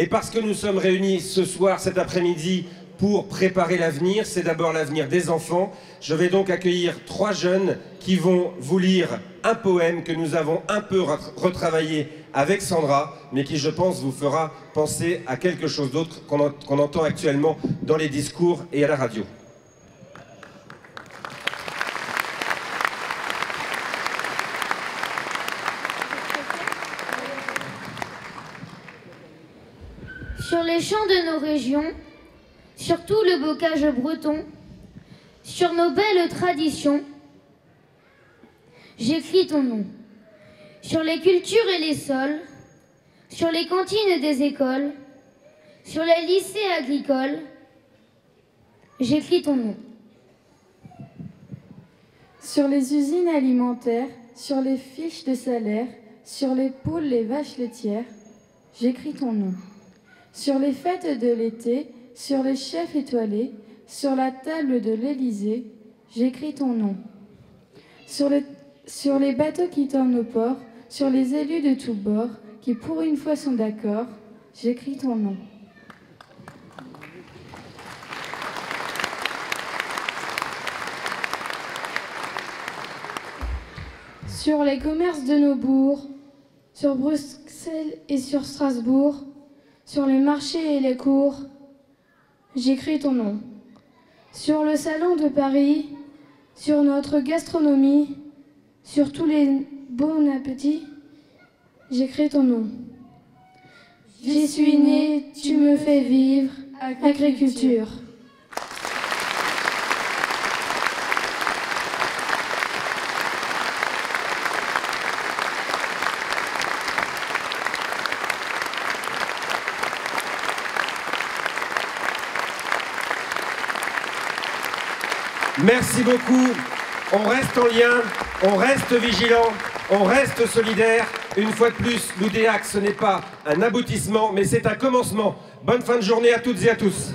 Et parce que nous sommes réunis ce soir, cet après-midi, pour préparer l'avenir, c'est d'abord l'avenir des enfants. Je vais donc accueillir trois jeunes qui vont vous lire un poème que nous avons un peu retravaillé avec Sandra, mais qui, je pense, vous fera penser à quelque chose d'autre qu'on entend actuellement dans les discours et à la radio. Sur les champs de nos régions, sur tout le bocage breton, sur nos belles traditions, j'écris ton nom. Sur les cultures et les sols, sur les cantines des écoles, sur les lycées agricoles, j'écris ton nom. Sur les usines alimentaires, sur les fiches de salaire, sur les poules, les vaches laitières, j'écris ton nom. Sur les fêtes de l'été, sur les chefs étoilés, sur la table de l'Élysée, j'écris ton nom. Sur les, sur les bateaux qui tournent au port, sur les élus de tous bords, qui pour une fois sont d'accord, j'écris ton nom. Sur les commerces de nos bourgs, sur Bruxelles et sur Strasbourg, sur les marchés et les cours, j'écris ton nom. Sur le salon de Paris, sur notre gastronomie, sur tous les bons appétits, j'écris ton nom. J'y suis né, tu me fais vivre, agriculture. Merci beaucoup. On reste en lien, on reste vigilant, on reste solidaire. Une fois de plus, l'UDEAC, ce n'est pas un aboutissement, mais c'est un commencement. Bonne fin de journée à toutes et à tous.